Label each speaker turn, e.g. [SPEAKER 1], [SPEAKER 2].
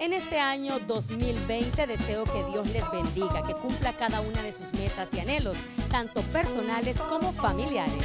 [SPEAKER 1] En este año 2020 deseo que Dios les bendiga, que cumpla cada una de sus metas y anhelos, tanto personales como familiares.